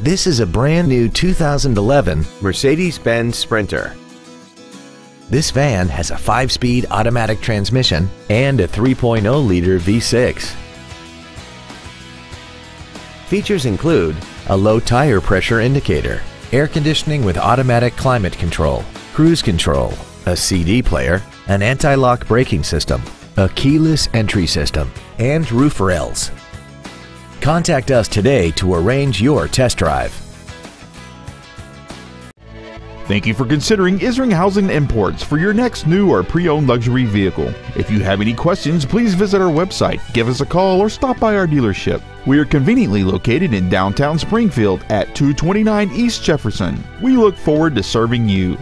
This is a brand new 2011 Mercedes-Benz Sprinter. This van has a 5-speed automatic transmission and a 3.0-liter V6. Features include a low tire pressure indicator, air conditioning with automatic climate control, cruise control, a CD player, an anti-lock braking system, a keyless entry system, and roof rails. Contact us today to arrange your test drive. Thank you for considering Isringhausen Imports for your next new or pre-owned luxury vehicle. If you have any questions, please visit our website, give us a call, or stop by our dealership. We are conveniently located in downtown Springfield at 229 East Jefferson. We look forward to serving you.